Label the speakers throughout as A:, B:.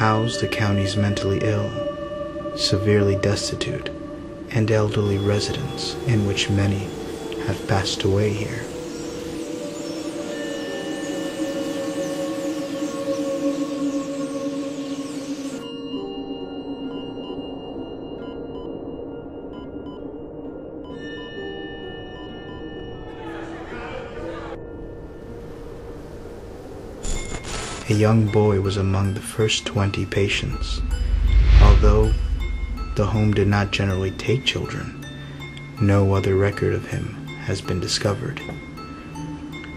A: housed the county's mentally ill, severely destitute, and elderly residents, in which many have passed away here. A young boy was among the first 20 patients. Although the home did not generally take children, no other record of him has been discovered.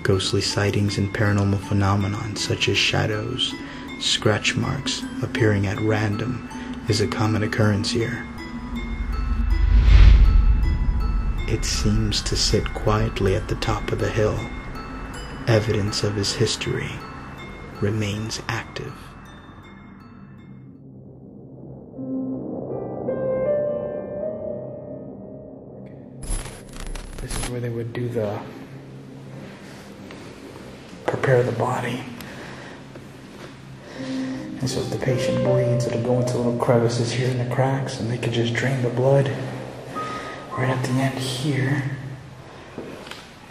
A: Ghostly sightings and paranormal phenomena such as shadows, scratch marks appearing at random is a common occurrence here. It seems to sit quietly at the top of the hill, evidence of his history remains active. This is where they would do the prepare the body. And so if the patient bleeds, it'll go into little crevices here in the cracks, and they could just drain the blood right at the end here.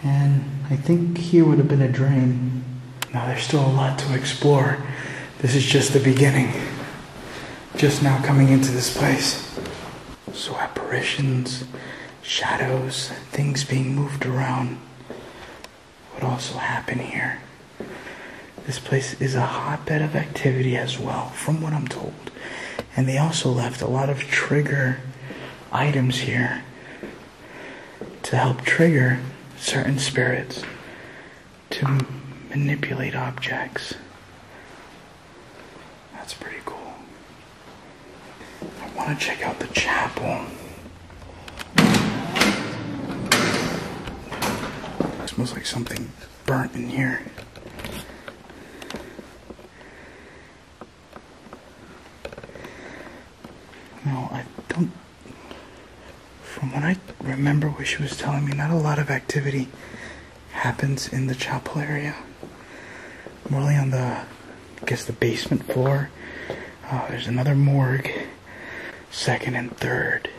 A: And I think here would have been a drain. Now there's still a lot to explore. This is just the beginning. Just now coming into this place. So apparitions, shadows, things being moved around would also happen here. This place is a hotbed of activity as well, from what I'm told. And they also left a lot of trigger items here to help trigger certain spirits to manipulate objects. That's pretty cool. I want to check out the chapel. It smells like something burnt in here. No, I don't. From what I remember, what she was telling me, not a lot of activity happens in the chapel area. Morely on the, I guess, the basement floor. Uh, there's another morgue, second and third.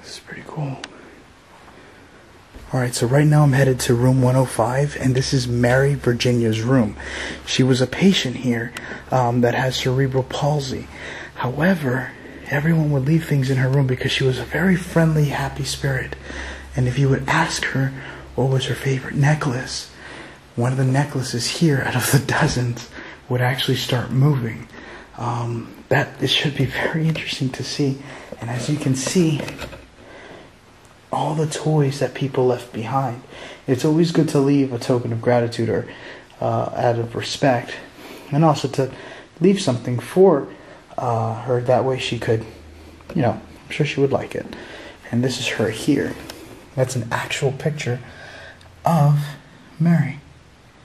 A: This is pretty cool. Alright, so right now I'm headed to room 105, and this is Mary Virginia's room. She was a patient here um, that has cerebral palsy. However, everyone would leave things in her room because she was a very friendly, happy spirit. And if you would ask her what was her favorite necklace, one of the necklaces here out of the dozens would actually start moving. Um, that it should be very interesting to see. And as you can see, all the toys that people left behind. It's always good to leave a token of gratitude or uh, out of respect, and also to leave something for uh, her. That way she could, you know, I'm sure she would like it. And this is her here. That's an actual picture of Mary.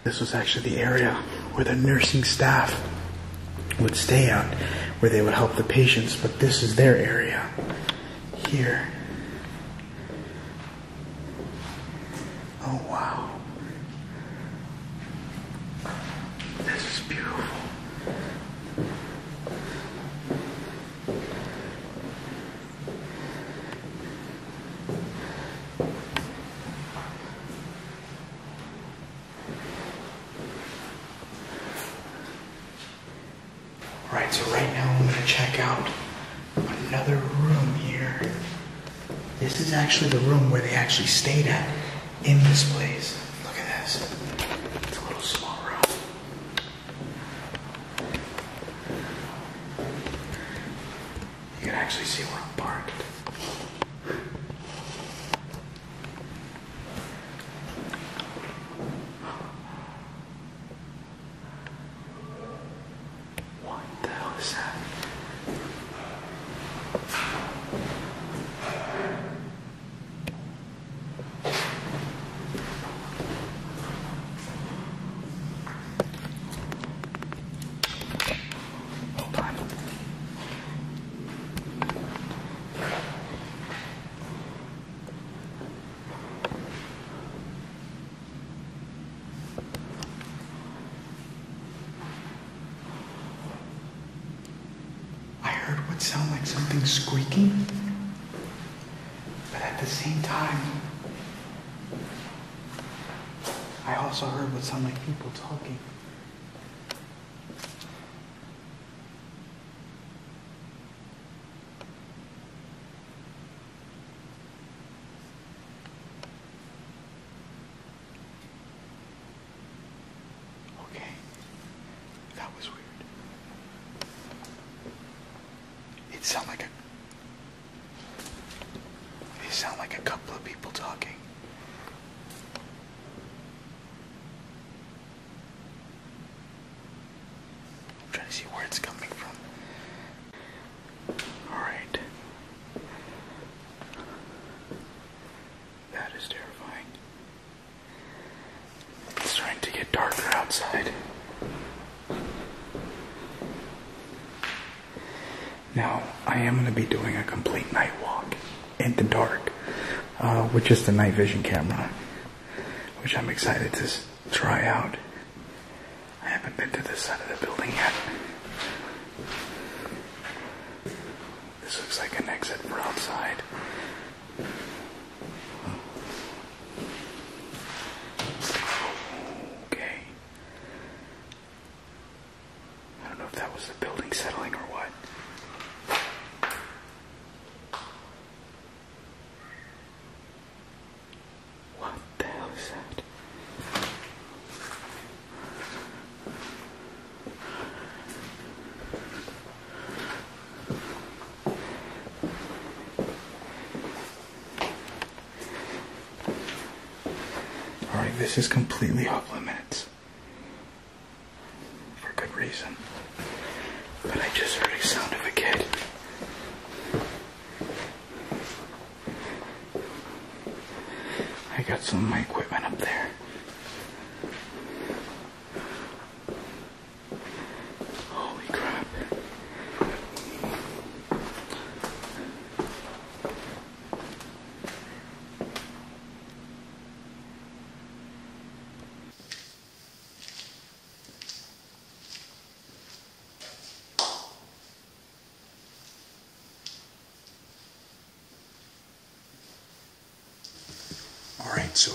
A: This was actually the area where the nursing staff would stay out, where they would help the patients, but this is their area here. Oh, wow. This is beautiful. Right, so right now I'm going to check out another room here. This is actually the room where they actually stayed at in this place. Look at this. It's a little small room. You can actually see where I'm parked. What the hell is that? Hold on. Something squeaking, but at the same time, I also heard what sounded like people talking. Okay, that was weird. It sounded like a. It sounded like a couple of people talking. I'm trying to see where it's coming from. Alright. That is terrifying. It's starting to get darker outside. Now, I am going to be doing a complete night walk in the dark uh, with just the night vision camera, which I'm excited to try out. I haven't been to this side of the building yet. This looks like an exit for outside. Okay. I don't know if that was the building settling or what. What the hell is that? Alright, this is completely off limits. For good reason. But I just heard a sound of a kid. I got some of my equipment up there. Holy crap. Alright, so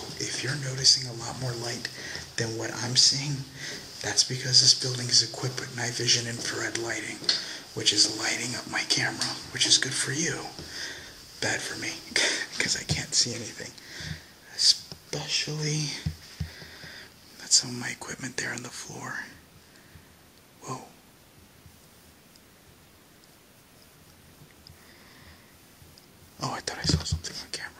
A: if a lot more light than what I'm seeing, that's because this building is equipped with night vision infrared lighting, which is lighting up my camera, which is good for you. Bad for me, because I can't see anything. Especially, that's some of my equipment there on the floor. Whoa. Oh, I thought I saw something on camera.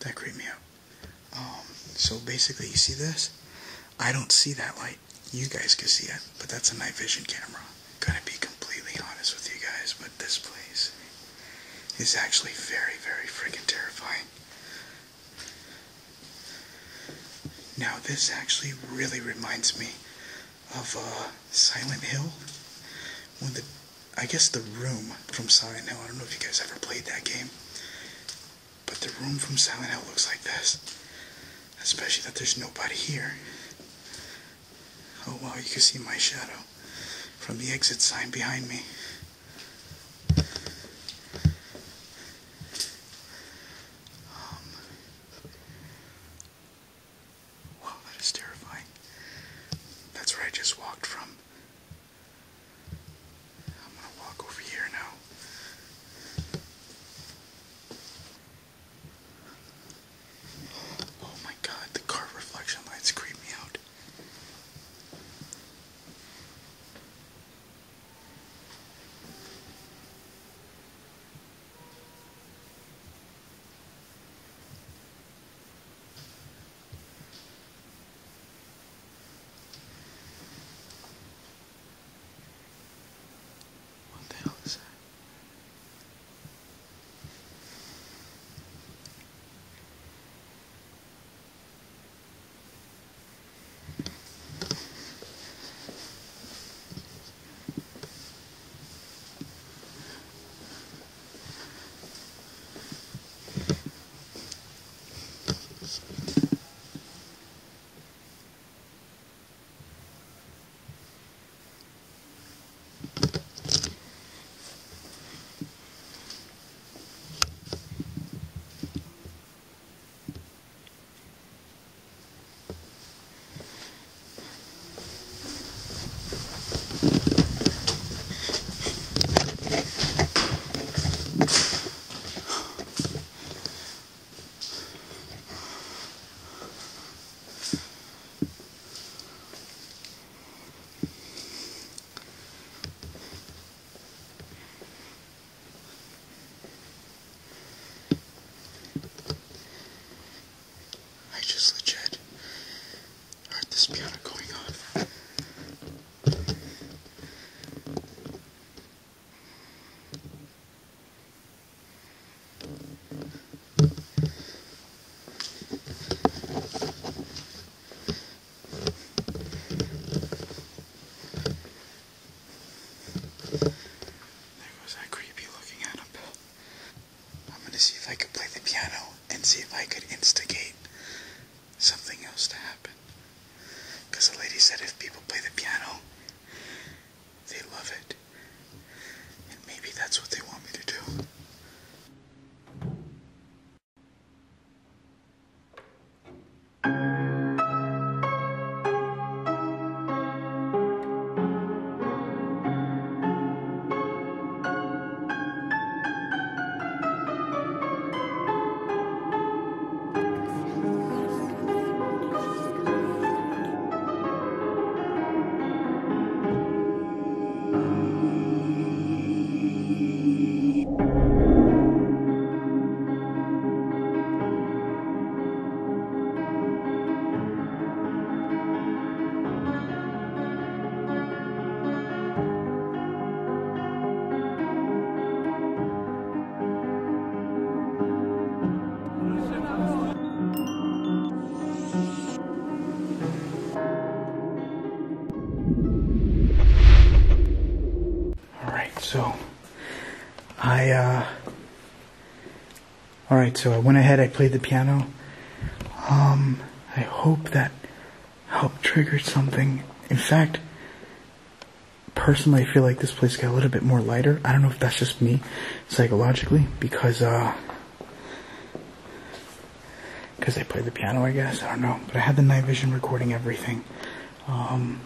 A: That creeped me out. Um, so basically, you see this? I don't see that light. You guys can see it, but that's a night vision camera. Gonna be completely honest with you guys, but this place is actually very, very freaking terrifying. Now, this actually really reminds me of uh, Silent Hill. When the, I guess the room from Silent Hill. I don't know if you guys ever played that game. But the room from Silent Hill looks like this. Especially that there's nobody here. Oh wow, you can see my shadow from the exit sign behind me. So I went ahead, I played the piano. Um I hope that helped trigger something. In fact, personally I feel like this place got a little bit more lighter. I don't know if that's just me psychologically because uh because I played the piano, I guess. I don't know, but I had the night vision recording everything. Um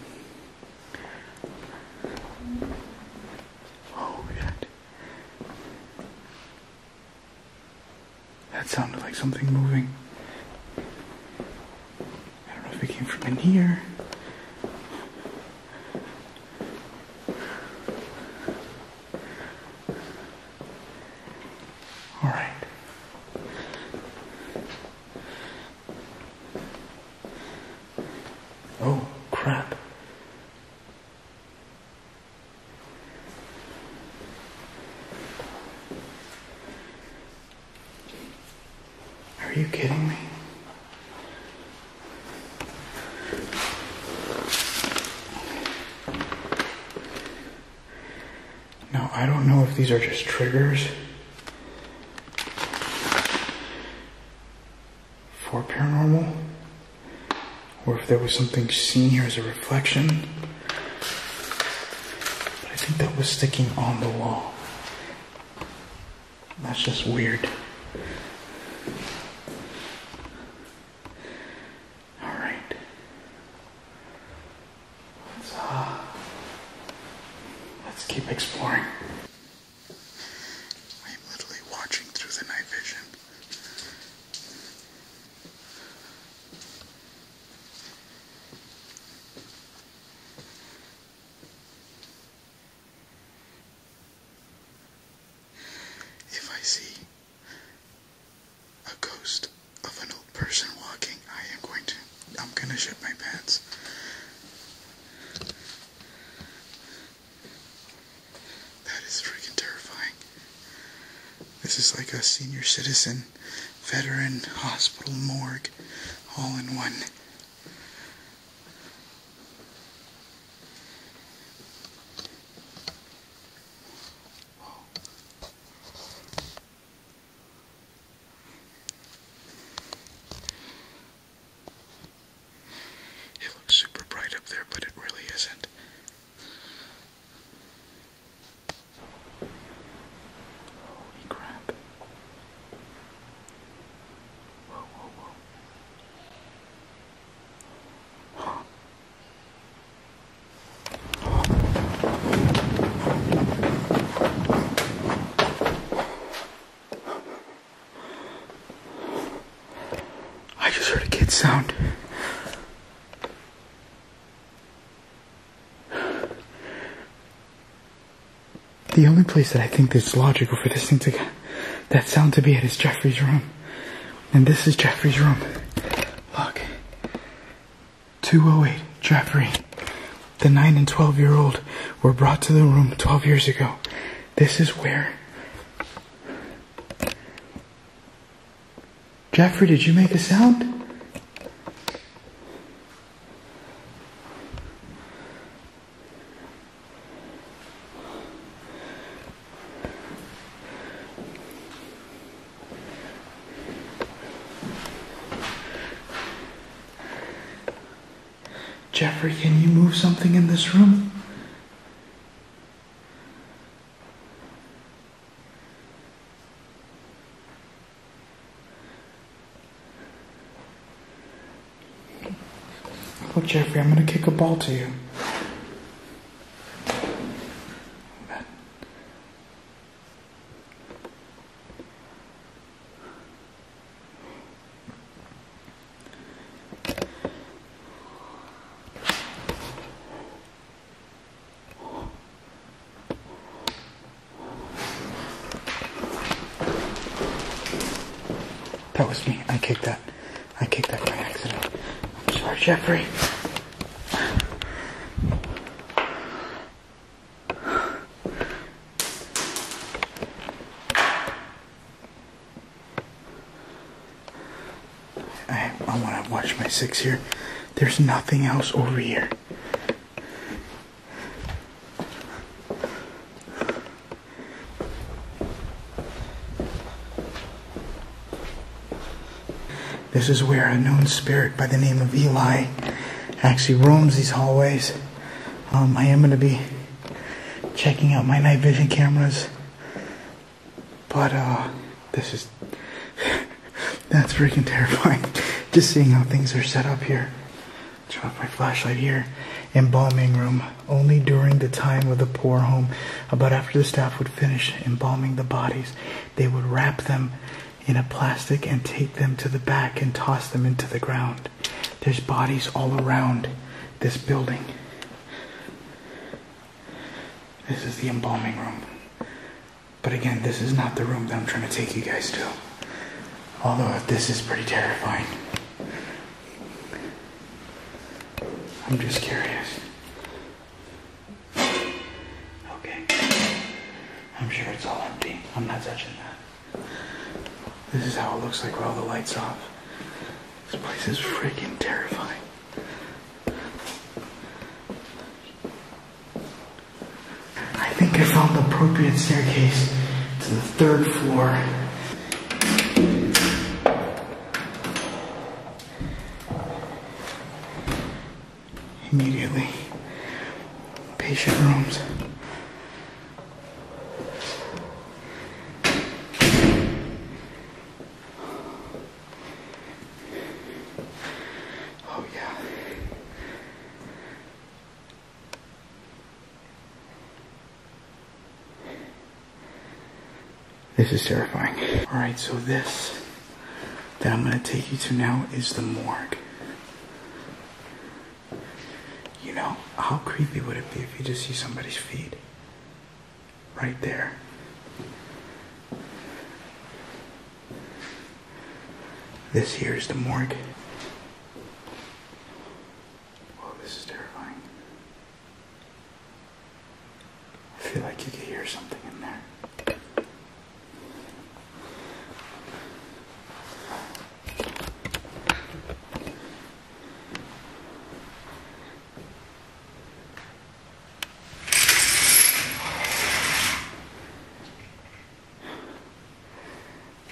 A: Oh, shit. That sounded like something moving. I don't know if it came from in here. All right. Oh, crap. Are you kidding me? Now, These are just triggers for paranormal or if there was something seen here as a reflection. But I think that was sticking on the wall. That's just weird. All right. Let's uh, let's keep exploring. I'm literally watching through the night vision. If I see a ghost of an old person walking, I am going to, I'm gonna shit my pants. That is freaking terrifying. This is like a senior citizen, veteran, hospital, morgue, all in one. It looks super bright up there, but it really isn't. Holy crap. Whoa, whoa, whoa. I just heard a kid sound. The only place that I think that's logical for this thing to that sound to be at is Jeffrey's room. And this is Jeffrey's room. Look. 208 Jeffrey. The 9 and 12 year old were brought to the room 12 years ago. This is where. Jeffrey, did you make a sound? Can you move something in this room? Look, Jeffrey, I'm going to kick a ball to you. That was me. I kicked that. I kicked that by accident. I'm sorry, Jeffrey. I, I want to watch my six here. There's nothing else over here. This is where a known spirit by the name of Eli actually roams these hallways. Um, I am going to be checking out my night vision cameras, but uh, this is that's freaking terrifying. Just seeing how things are set up here. Off my flashlight here. Embalming room only during the time of the poor home. About after the staff would finish embalming the bodies, they would wrap them in a plastic and take them to the back and toss them into the ground. There's bodies all around this building. This is the embalming room. But again, this is not the room that I'm trying to take you guys to. Although this is pretty terrifying. I'm just curious. Okay. I'm sure it's all empty. I'm not touching that. Is how it looks like with all the lights off. This place is freaking terrifying. I think I found the appropriate staircase to the third floor. Immediately. Patient rooms. This is terrifying. Alright, so this that I'm going to take you to now is the morgue. You know, how creepy would it be if you just see somebody's feet? Right there. This here is the morgue. Whoa, this is terrifying. I feel like you could hear something in there.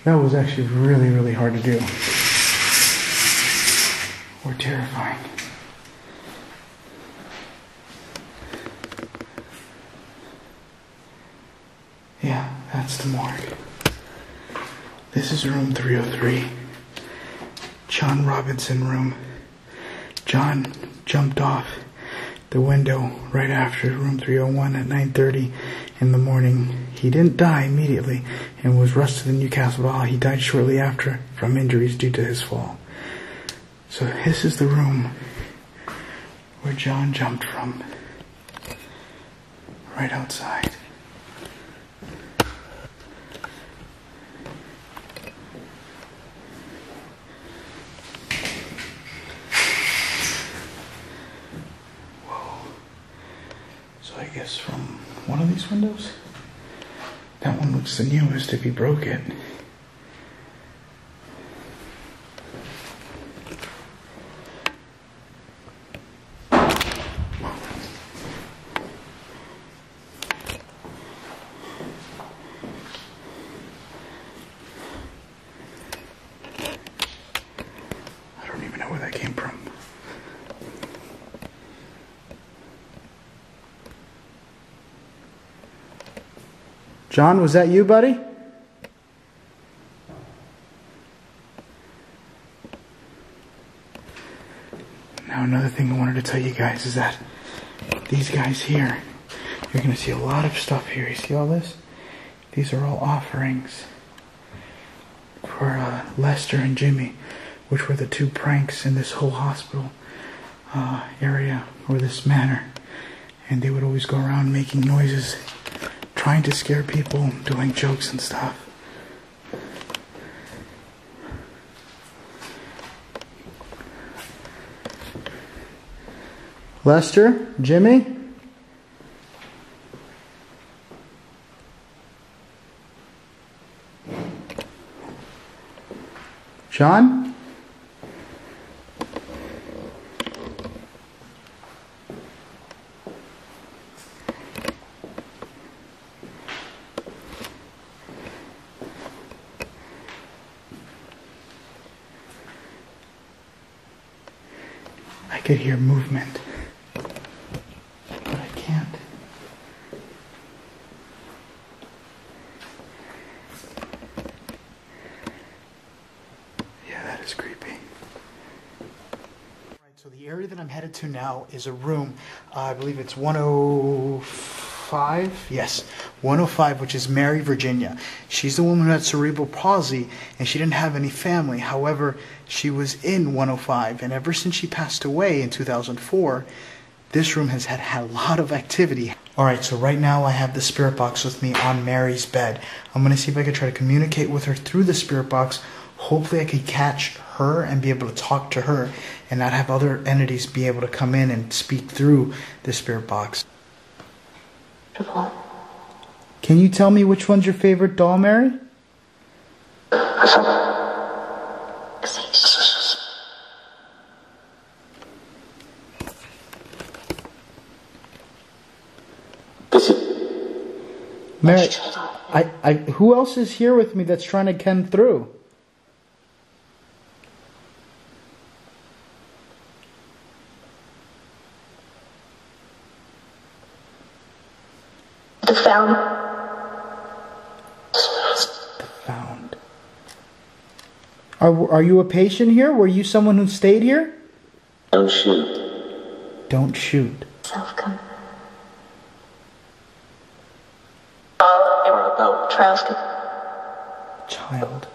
A: That was actually really, really hard to do. Or terrifying. Yeah, that's the morgue. This is room 303. John Robinson room. John jumped off the window right after room 301 at 9:30 in the morning. He didn't die immediately and was rushed to the Newcastle Hall. He died shortly after from injuries due to his fall. So this is the room where John jumped from. Right outside. Whoa. So I guess from one of these windows? That one looks the newest if he broke it. I don't even know where that came from. John, was that you, buddy? Now, another thing I wanted to tell you guys is that these guys here, you're going to see a lot of stuff here. You see all this? These are all offerings for uh, Lester and Jimmy, which were the two pranks in this whole hospital uh, area or this manor. And they would always go around making noises, trying to scare people, doing jokes and stuff. Lester, Jimmy? Sean? I could hear movement, but I can't. Yeah, that is creepy. Right, so the area that I'm headed to now is a room. Uh, I believe it's 105. Yes, 105, which is Mary, Virginia. She's the woman who had cerebral palsy, and she didn't have any family. However, she was in 105, and ever since she passed away in 2004, this room has had, had a lot of activity. All right, so right now I have the spirit box with me on Mary's bed. I'm going to see if I can try to communicate with her through the spirit box. Hopefully, I can catch her and be able to talk to her and not have other entities be able to come in and speak through the spirit box. Can you tell me which one's your favorite doll, Mary? Mary, I, I, who else is here with me that's trying to ken through?
B: The found.
A: Found. Are, are you a patient here? Were you someone who stayed here?
B: Don't shoot.
A: Don't shoot.
B: Self come. All or about.
A: Child.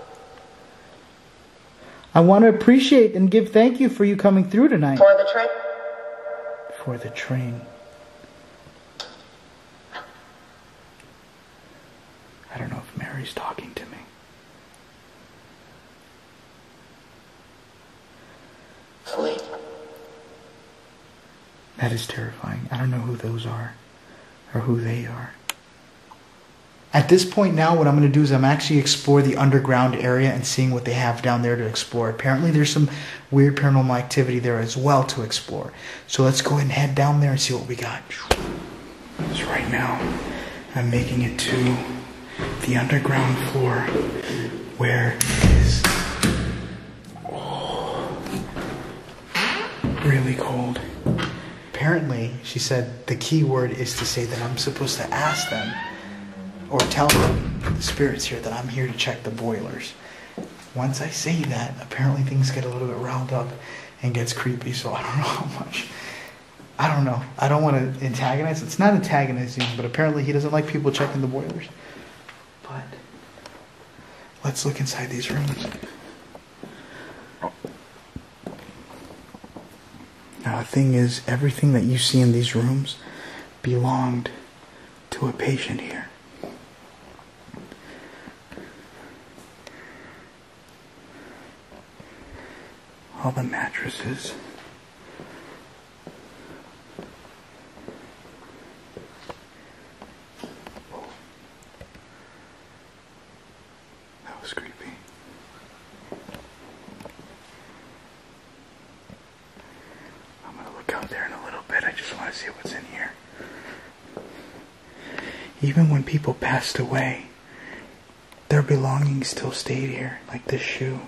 A: I want to appreciate and give thank you for you coming through tonight.
B: For the train.
A: For the train. I don't know if Mary's talking to me.
B: Sleep.
A: That is terrifying. I don't know who those are or who they are. At this point now, what I'm going to do is I'm actually explore the underground area and seeing what they have down there to explore. Apparently, there's some weird paranormal activity there as well to explore. So let's go ahead and head down there and see what we got. So right now, I'm making it to the underground floor where it is really cold. Apparently, she said the key word is to say that I'm supposed to ask them or tell them, the spirits here, that I'm here to check the boilers. Once I say that, apparently things get a little bit riled up and gets creepy, so I don't know how much. I don't know. I don't want to antagonize. It's not antagonizing, but apparently he doesn't like people checking the boilers. But let's look inside these rooms. Now, the thing is, everything that you see in these rooms belonged to a patient here. All the mattresses. That was creepy. I'm gonna look out there in a little bit. I just want to see what's in here. Even when people passed away, their belongings still stayed here, like this shoe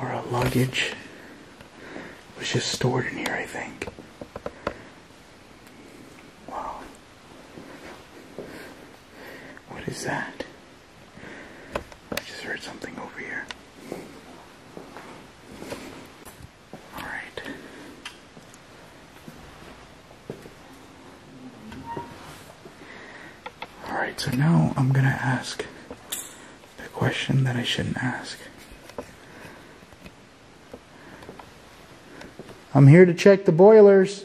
A: or a luggage was just stored in here, I think. Wow. is that? I just heard something over here. Alright. Alright, so now I'm gonna ask the question that I shouldn't ask. I'm here to check the boilers.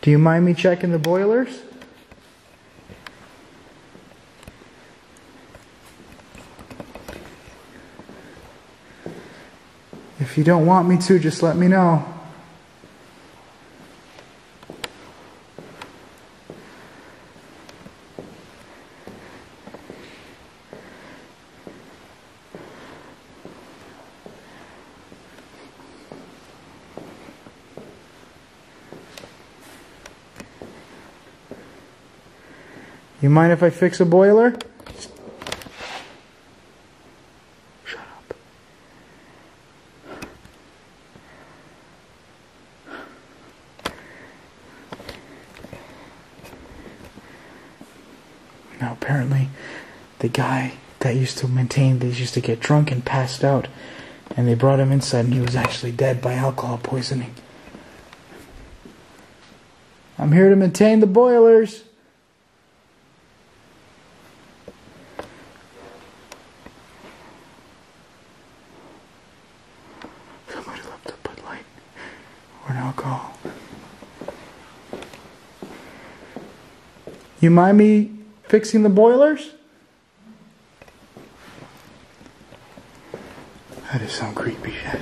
A: Do you mind me checking the boilers? If you don't want me to, just let me know. You mind if I fix a boiler? Shut up. Now, apparently, the guy that used to maintain these used to get drunk and passed out, and they brought him inside, and he was actually dead by alcohol poisoning. I'm here to maintain the boilers. Somebody left a Light or alcohol. You mind me fixing the boilers? That is some creepy shit.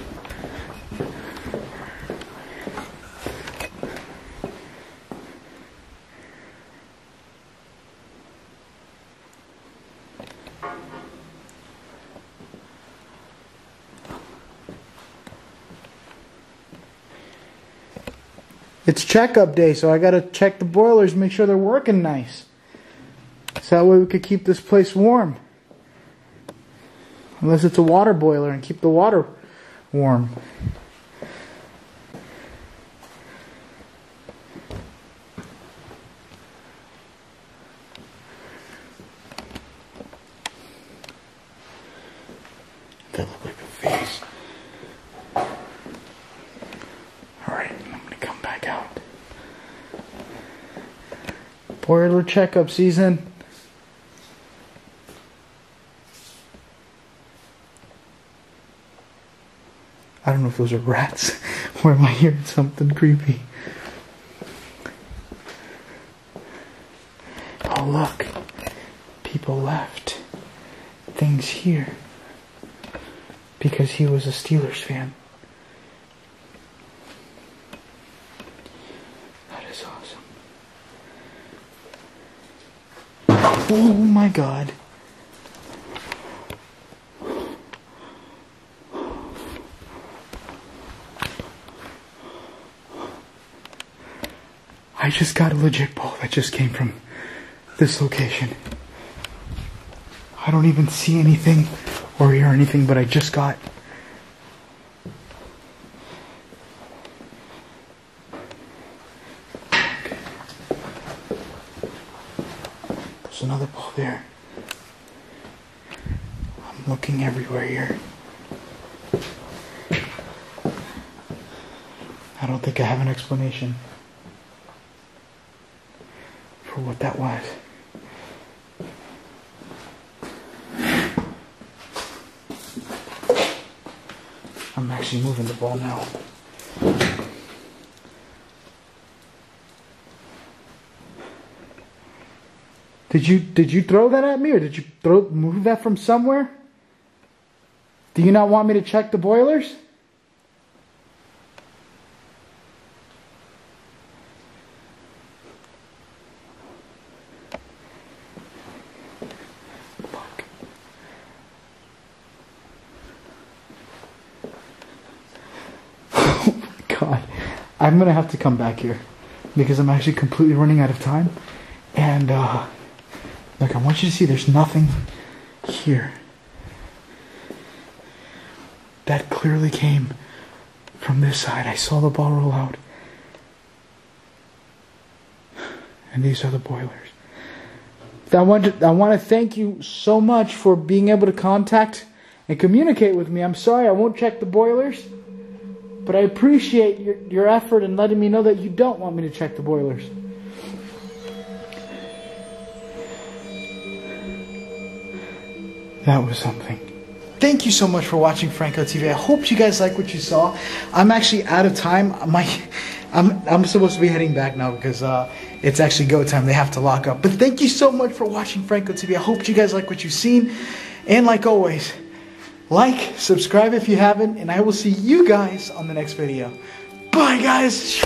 A: It's checkup day, so I gotta check the boilers, make sure they're working nice. So that way we could keep this place warm. Unless it's a water boiler and keep the water warm. That look like a face. Alright, I'm gonna come back out. Boiler checkup season. I don't know if those are rats or am I hearing something creepy? Oh, look. People left things here because he was a Steelers fan. That is awesome. Oh my god. I just got a legit ball that just came from this location. I don't even see anything or hear anything, but I just got. There's another ball there. I'm looking everywhere here. I don't think I have an explanation what that was. I'm actually moving the ball now. Did you did you throw that at me or did you throw move that from somewhere? Do you not want me to check the boilers? Fuck. Oh my god. I'm gonna have to come back here because I'm actually completely running out of time. And uh look, I want you to see there's nothing here. That clearly came from this side. I saw the ball roll out. And these are the boilers. I want to, I want to thank you so much for being able to contact and communicate with me. I'm sorry I won't check the boilers, but I appreciate your, your effort in letting me know that you don't want me to check the boilers. That was something. Thank you so much for watching Franko TV. I hope you guys like what you saw. I'm actually out of time. My, I'm I'm supposed to be heading back now because uh, it's actually go time. They have to lock up. But thank you so much for watching Franko TV. I hope you guys like what you've seen. And like always, like, subscribe if you haven't, and I will see you guys on the next video. Bye, guys.